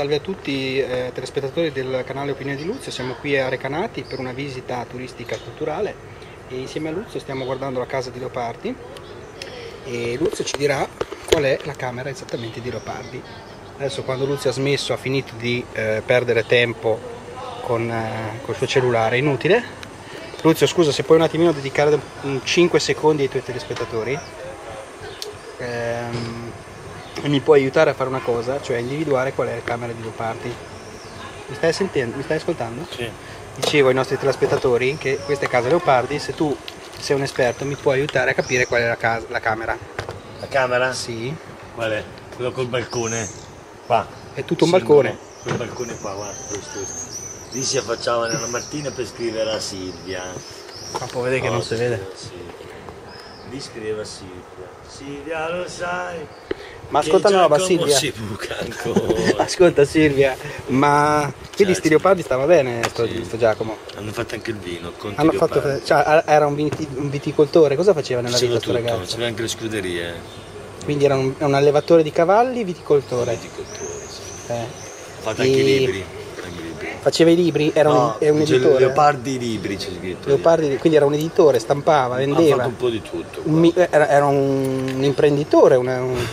salve a tutti eh, telespettatori del canale Opinione di Luzio, siamo qui a Recanati per una visita turistica culturale e insieme a Luzio stiamo guardando la casa di Leopardi e Luzio ci dirà qual è la camera esattamente di Leopardi. Adesso quando Luzio ha smesso, ha finito di eh, perdere tempo con, eh, suo cellulare, inutile. Luzio scusa se puoi un attimino dedicare 5 secondi ai tuoi telespettatori. Ehm, mi puoi aiutare a fare una cosa, cioè individuare qual è la camera di Leopardi. Mi stai sentendo? Mi stai ascoltando? Sì. Dicevo ai nostri telespettatori che questa è casa Leopardi, se tu sei un esperto mi puoi aiutare a capire qual è la, casa, la camera. La camera? Sì. Qual è? Quello col balcone. Qua. È tutto un Singolo. balcone. Quel balcone qua, guarda, questo, questo. Lì si affacciavano la mattina per scrivere a Silvia. Ma può vedere che non si vede. Silvia. Lì scriveva Silvia. Silvia lo sai. Ma ascolta una roba Silvia. Ascolta Silvia, ma quindi Ciao, sti leopardi stava bene sto, Sì. sto Giacomo? Hanno fatto anche il vino. Conti Hanno fatto, cioè, era un, viti- un viticoltore, cosa faceva nella Faceva vita tutto, ragazzo? c'aveva anche le scuderie. Quindi era un, un allevatore di cavalli, viticoltore. Viticoltore, sì. Eh. Ha fatto E- anche i libri. Faceva i libri, era un, No, un c'è editore. Leopardi libri c'è scritto. Leopardi, quindi era un editore, stampava, Ha vendeva. fatto un po' di tutto. Un era, era un, un imprenditore, una- un-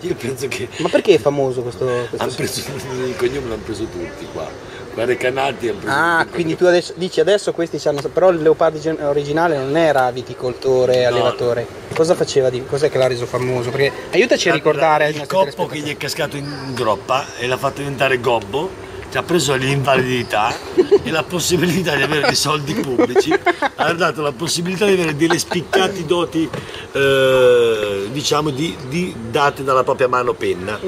Io penso che ma perché è famoso questo? questo- hanno preso il cognome l'hanno preso tutti qua. Qua Recanati hanno preso Ah, tutti. quindi tu adesso, dici adesso questi hanno, però il Leopardi gen- originale non era viticoltore, No. allevatore. Cosa faceva di, cos'è che l'ha reso famoso? Perché aiutaci a ricordare il coppo che gli è cascato in groppa e l'ha fatto diventare gobbo. Ci ha preso l'invalidità e la possibilità di avere dei soldi pubblici, ha dato la possibilità di avere delle spiccati doti, eh, diciamo, di, di- date dalla propria mano penna.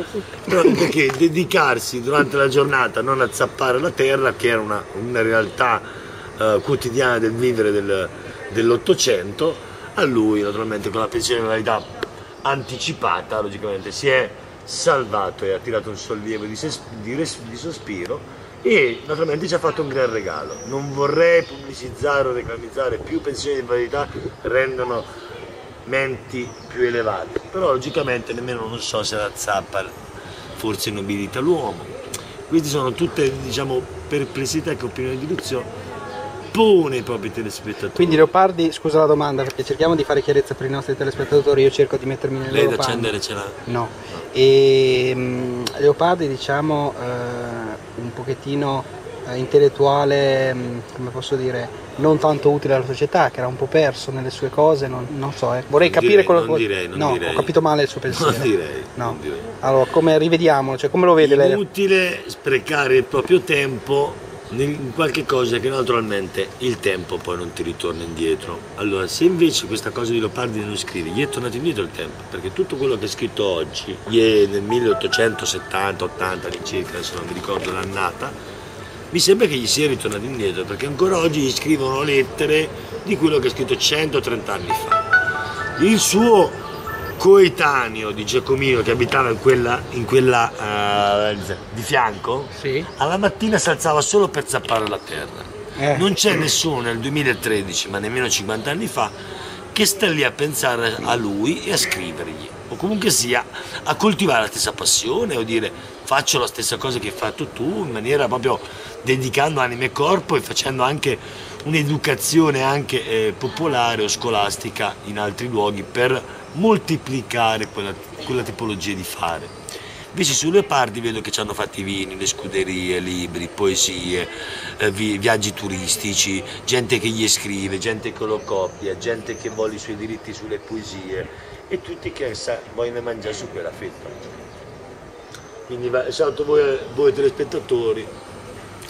Perché dedicarsi durante la giornata non a zappare la terra, che era una, una realtà eh, quotidiana del vivere del- dell'Ottocento, a lui naturalmente con la pensione di anticipata, logicamente si è salvato e ha tirato un sollievo di, di di sospiro e naturalmente ci ha fatto un gran regalo. Non vorrei pubblicizzare o reclamizzare più pensioni di invalidità rendono menti più elevate, però logicamente nemmeno non so se la zappa forse nobilita l'uomo. Queste sono tutte diciamo perplessità che Opinione di Luzio pone ai propri telespettatori. Quindi Leopardi, scusa la domanda perché cerchiamo di fare chiarezza per i nostri telespettatori, io cerco di mettermi nel Lei da loro accendere ce l'ha? No. E mm, Leopardi diciamo eh, un pochettino eh, intellettuale, mm, come posso dire, non tanto utile alla società, che era un po' perso nelle sue cose, non, non so, eh. vorrei Non capire direi, quello non che direi, non No, direi. ho capito male il suo pensiero. Non direi, No. non direi. Allora, come rivediamolo, cioè come lo vede lei? Inutile sprecare il proprio tempo in qualche cosa che naturalmente il tempo poi non ti ritorna indietro. Allora, se invece questa cosa di Leopardi non scrive, gli è tornato indietro il tempo, perché tutto quello che è scritto oggi, gli è nel 1870, 80 all'incirca, adesso non mi ricordo l'annata, mi sembra che gli sia ritornato indietro, perché ancora oggi gli scrivono lettere di quello che è scritto 130 anni fa. Il suo coetaneo di Giacomino che abitava in quella, in quella eh, di fianco, Sì. alla mattina si alzava solo per zappare la terra. Eh. Non c'è nessuno nel 2013, ma nemmeno 50 anni fa, che sta lì a pensare a lui e a scrivergli, o comunque sia a coltivare la stessa passione o dire faccio la stessa cosa che hai fatto tu in maniera proprio dedicando anima e corpo e facendo anche un'educazione anche eh, popolare o scolastica in altri luoghi per moltiplicare quella, quella tipologia di fare. Invece su Leopardi vedo che ci hanno fatto i vini, le scuderie, libri, poesie, eh, vi- viaggi turistici, gente che gli scrive, gente che lo copia, gente che vuole i suoi diritti sulle poesie e tutti che sa, vogliono mangiare su quella fetta. Quindi saluto voi, voi telespettatori.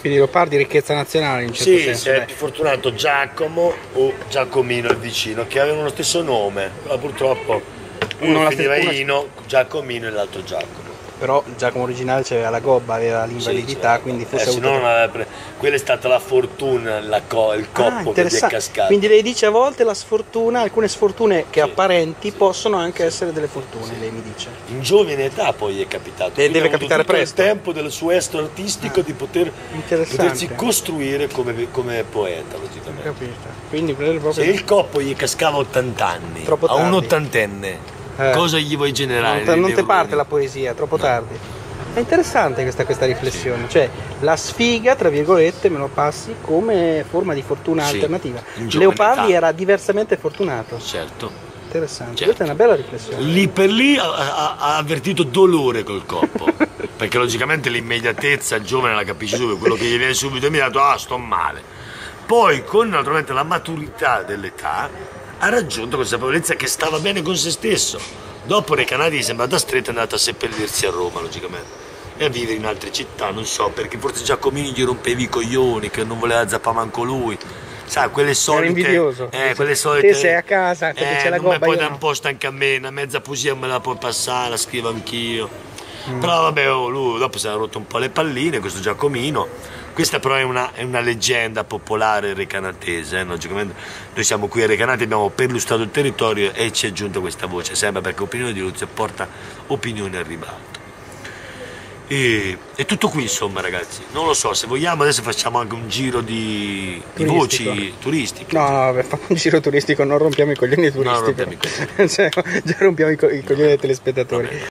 Quindi Leopardi ricchezza nazionale in certo Sì, senso. se è dai. più fortunato Giacomo o Giacomino il vicino, che avevano lo stesso nome, ma purtroppo uno finiva Ino, Giacomino e l'altro Giacomo. Però Giacomo originale c'aveva la gobba, aveva l'invalidità, Sì, quindi Eh, forse se avuto... non aveva pre- Quella è stata la fortuna, la co- il Ah, coppo che gli è cascato. Quindi lei dice a volte la sfortuna, alcune sfortune che Sì. apparenti possono anche essere delle fortune, lei mi dice. In giovane età poi è capitato. Deve ha avuto capitare presto. il tempo del suo estro artistico Ah. di poter, potersi costruire come, come poeta, logicamente. Capito. Quindi è Se proprio... il coppo gli cascava a 80 anni, a un ottantenne, Eh. cosa gli vuoi generare? non, te- non te parte la poesia, troppo tardi. È interessante questa, questa riflessione, cioè la sfiga, tra virgolette, me lo passi come forma di fortuna Sì, alternativa. Leopardi era diversamente fortunato. Certo. Interessante, Certo. questa è una bella riflessione. Lì per lì ha, ha- ha avvertito dolore col coppo. perché logicamente l'immediatezza, il giovane la capisce subito, quello che gli viene subito immediato, ah sto male. Poi con naturalmente la maturità dell'età ha raggiunto consapevolezza che stava bene con se stesso. Dopo Recanati gli è sembrata stretta è andata a seppellirsi a Roma, logicamente. E a vivere in altre città, non so, perché forse Giacomini gli rompeva i coglioni, che non voleva zappare manco lui. Sai, quelle solite. invidioso. Eh, quelle solite. "Te sei a casa, perché c'è la gobba, dare no." un po' stanca a me, una mezza poesia me la puoi passare, la scrivo anch'io. Mm. Però vabbè, oh, lui dopo si era rotto un po' le palline, questo Giacomino. Questa però è una, è una leggenda popolare recanatese, eh, logicamente. Noi siamo qui a Recanati, abbiamo perlustrato il territorio e ci è giunta questa voce, sempre perché Opinione di Luzio porta opinione al ribalto. E, è tutto qui insomma ragazzi, non lo so, se vogliamo adesso facciamo anche un giro di, di voci turistiche. No, no, vabbè, fammi un giro turistico, non rompiamo i coglioni turistici. rompiamo i cioè, già rompiamo i, co- i coglioni dei telespettatori.